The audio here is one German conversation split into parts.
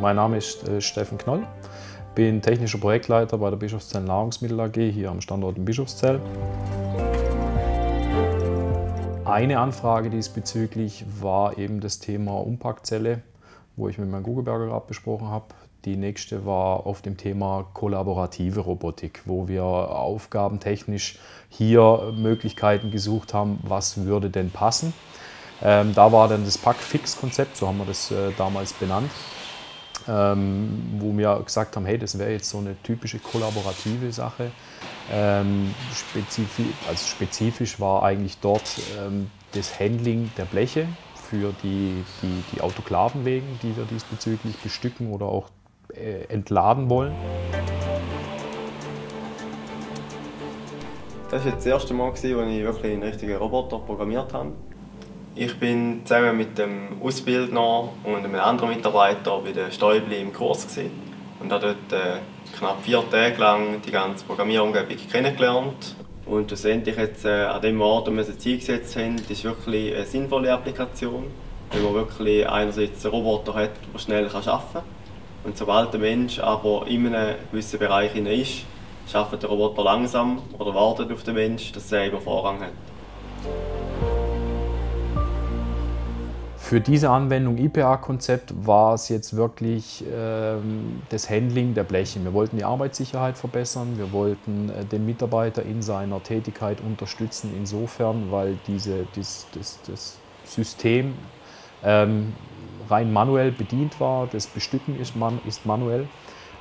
Mein Name ist äh, Steffen Knoll, bin technischer Projektleiter bei der Bischofszell Nahrungsmittel AG hier am Standort in Bischofszell. Eine Anfrage diesbezüglich war eben das Thema Umpackzelle, wo ich mit meinem Gugelberger gerade besprochen habe. Die nächste war auf dem Thema kollaborative Robotik, wo wir aufgabentechnisch hier Möglichkeiten gesucht haben, was würde denn passen. Ähm, da war dann das Pack-Fix-Konzept, so haben wir das äh, damals benannt, ähm, wo wir gesagt haben, hey, das wäre jetzt so eine typische kollaborative Sache. Ähm, spezifisch, also spezifisch war eigentlich dort ähm, das Handling der Bleche für die, die, die Autoklavenwegen, die wir diesbezüglich bestücken oder auch äh, entladen wollen. Das war das erste Mal, als ich wirklich einen richtigen Roboter programmiert habe. Ich bin zusammen mit dem Ausbildner und einem anderen Mitarbeiter bei der Stäubli im Kurs gewesen und habe dort äh, knapp vier Tage lang die ganze Programmierumgebung kennengelernt. Und schlussendlich jetzt äh, an dem Ort, wo wir uns Ziel gesetzt haben, ist wirklich eine sinnvolle Applikation, weil man wirklich einerseits einen Roboter hat, der schnell arbeiten kann und sobald der Mensch aber in einem gewissen Bereich ist, arbeitet der Roboter langsam oder wartet auf den Mensch, dass er eben Vorrang hat. Für diese Anwendung IPA-Konzept war es jetzt wirklich ähm, das Handling der Bleche. Wir wollten die Arbeitssicherheit verbessern, wir wollten äh, den Mitarbeiter in seiner Tätigkeit unterstützen, insofern, weil diese, das, das, das System ähm, rein manuell bedient war. Das Bestücken ist, man, ist manuell.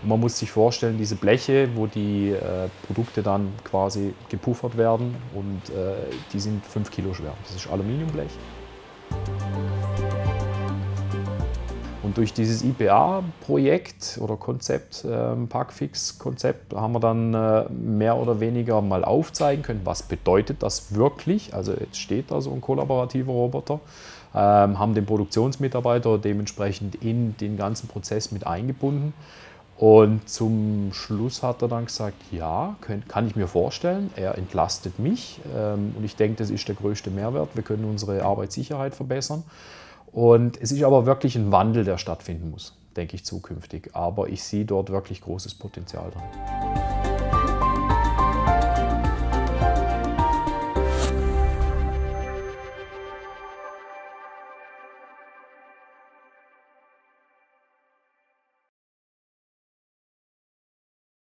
Und man muss sich vorstellen, diese Bleche, wo die äh, Produkte dann quasi gepuffert werden und äh, die sind 5 Kilo schwer. Das ist Aluminiumblech. Und durch dieses IPA-Projekt oder Konzept, ähm, Packfix-Konzept, haben wir dann äh, mehr oder weniger mal aufzeigen können, was bedeutet das wirklich. Also jetzt steht da so ein kollaborativer Roboter, ähm, haben den Produktionsmitarbeiter dementsprechend in den ganzen Prozess mit eingebunden. Und zum Schluss hat er dann gesagt, ja, kann, kann ich mir vorstellen, er entlastet mich ähm, und ich denke, das ist der größte Mehrwert. Wir können unsere Arbeitssicherheit verbessern. Und es ist aber wirklich ein Wandel, der stattfinden muss, denke ich zukünftig. Aber ich sehe dort wirklich großes Potenzial drin.